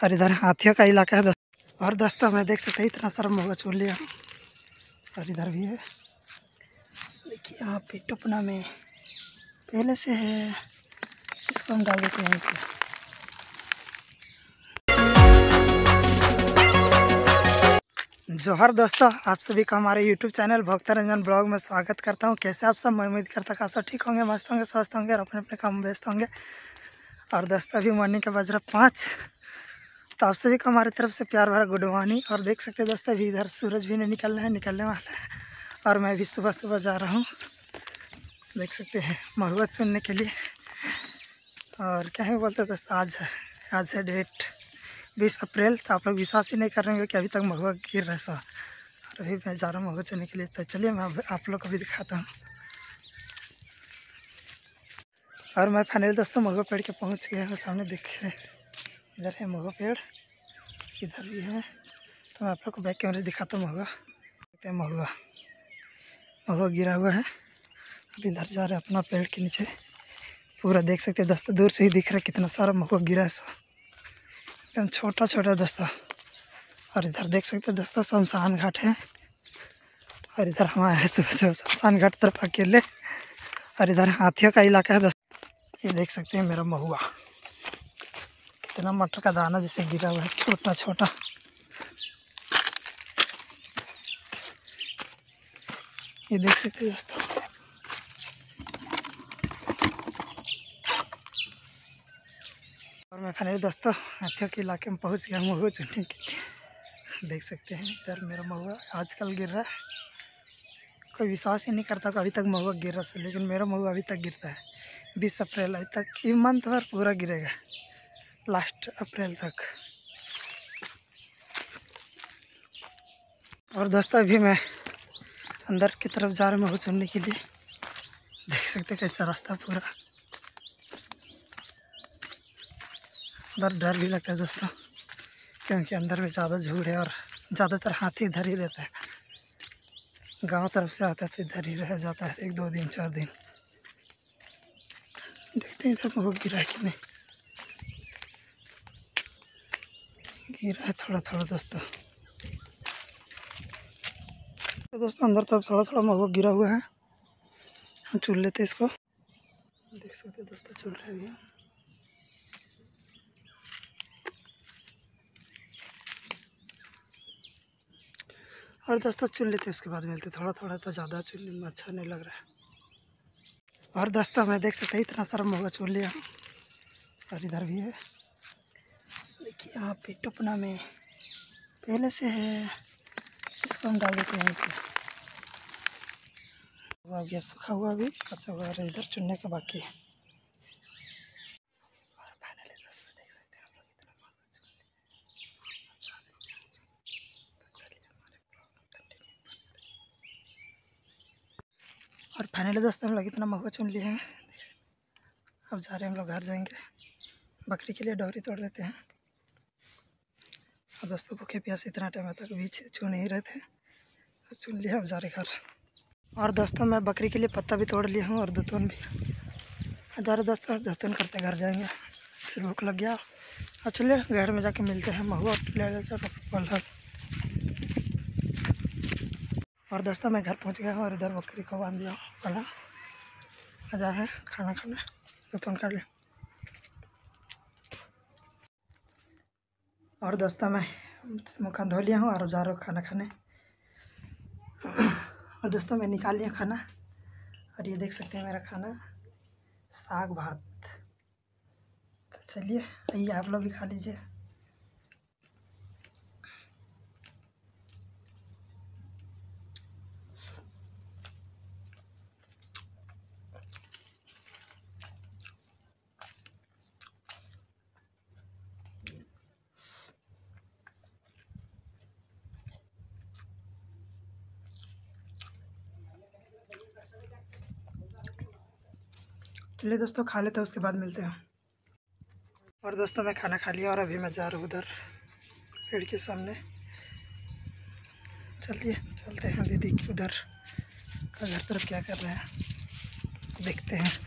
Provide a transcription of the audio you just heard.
और इधर हाथियों का इलाका है और दोस्तों मैं देख सकते इतना सारा महुआ छोड़ लिया और इधर भी है। देखिए, यहाँ पे टपना में पहले से है। इसको हम डाल देते हैं। जोहर, दोस्तों, आप सभी का हमारे यूट्यूब चैनल भक्त रंजन ब्लॉग में स्वागत करता हूँ। कैसे आप सब? मैं उम्मीद करता खासा ठीक होंगे, मस्त होंगे, स्वस्थ होंगे और अपने अपने काम व्यस्त होंगे। और दोस्तों, अभी मॉर्निंग के बज पाँच। तो आप सभी को हमारी तरफ़ से प्यार भरा गुड मॉर्निंग और देख सकते हैं दोस्तों, अभी इधर सूरज भी नहीं निकल रहा है, निकलने वाला है। और मैं भी सुबह सुबह जा रहा हूँ। देख सकते हैं महुआ सुनने के लिए। और क्या है बोलते दोस्तों, आज है आज है डेट बीस अप्रैल तो आप लोग विश्वास भी नहीं कर रहे होंगे कि अभी तक महुआ गिर रहा है और अभी मैं जा रहा हूँ महुआ चुनने के लिए तो चलिए मैं आप लोग को भी दिखाता हूँ। और मैं फाइनल दोस्तों महुआ पेड़ के पहुँच गया हूँ, सामने देखे इधर है महुआ पेड़, इधर भी है। तो मैं आप लोग को बैक कैमरे से दिखाता हूँ महुआ देखते हैं महुआ महुआ गिरा हुआ है। अब इधर जा रहे अपना पेड़ के नीचे। पूरा देख सकते हैं दोस्तों दूर से ही दिख रहा है कितना सारा महुआ गिरा है सब। एकदम छोटा छोटा दोस्तों। और इधर देख सकते हैं दोस्तों शमशान घाट है। और इधर हम आए हैं सुबह सुबह शमशान घाट तरफ़ अकेले। और इधर हाथियों का इलाका है दोस्तों। ये देख सकते हैं मेरा महुआ कितना मटर का दाना जैसे गिरा हुआ है, छोटा छोटा। ये देख सकते हैं दोस्तों। और मैं फाइनली दोस्तों हाथियों के इलाके में पहुँच गया महुआ चुनने के लिए। देख सकते हैं, इधर मेरा महुआ आजकल गिर रहा है। कोई विश्वास ही नहीं करता कि अभी तक महुआ गिर रहा है, लेकिन मेरा महुआ अभी तक गिरता है। बीस अप्रैल अभी तक, ये मंथ भर पूरा गिरेगा। लास्ट अप्रैल तक। और दोस्तों, अभी मैं अंदर की तरफ़ जा रहा हूँ चुनने के लिए। देख सकते कैसा रास्ता पूरा। अंदर डर भी लगता है दोस्तों, क्योंकि अंदर में ज़्यादा झूठ है और ज़्यादातर हाथी इधर ही रहता है। गाँव तरफ़ से आता है तो इधर ही रह जाता है, एक, दो दिन, चार दिन। देखते हैं इधर बहुत गिरा कि नहीं। गिरा है थोड़ा थोड़ा दोस्तों। तो दोस्तों, अंदर तरफ़ थोड़ा थोड़ा महुआ गिरा हुआ है। हम चुन लेते हैं इसको। देख सकते हैं दोस्तों, चुन रहे भी और दोस्तों चुन लेते उसके बाद मिलते थोड़ा थोड़ा तो ज़्यादा चुनने में अच्छा नहीं लग रहा है। और दोस्तों मैं देख सकता इतना सारा महुआ चुन लिया। और इधर भी है। यहाँ पे टुपना में पहले से है। इसको हम डाल देते हैं पे गया, सूखा हुआ भी, कच्चा हुआ है इधर चुनने का बाकी है। और फाइनली दोस्तों हम लोग इतना महुआ चुन लिए हैं। अब जा रहे हैं हम लोग घर जाएँगे। बकरी के लिए डोरी तोड़ देते हैं। और दोस्तों भूखे प्यास इतना टाइम तक भी चुन ही रहे थे। चुन लिया हम जा रहे घर। और दोस्तों, मैं बकरी के लिए पत्ता भी तोड़ लिया हूँ और दतून भी। जा रहे दोस्तों दतून करते घर जाएँगे। फिर भूख लग गया। और चलिए, घर में जाके मिलते हैं। महुआ, ले लेते और दोस्तों, मैं घर पहुँच गया हूँ और इधर बकरी को बाँध दिया पहला मज़ा है, खाना खाना। तुम कर ले। और दोस्तों मैं मुखा धो लिया हूँ और जा रहा हूँ खाना खाने। और दोस्तों मैं निकाल लिया खाना। और ये देख सकते हैं मेरा खाना। साग भात। तो चलिए आइए आप लोग भी खा लीजिए। चलिए दोस्तों, खा लेते हैं, उसके बाद मिलते हैं। और दोस्तों, मैं खाना खा लिया और अभी मैं जा रहा हूँ उधर, पेड़ के सामने। चलिए, चलते हैं दीदी उधर। का घर तरफ़ क्या कर रहे हैं? देखते हैं।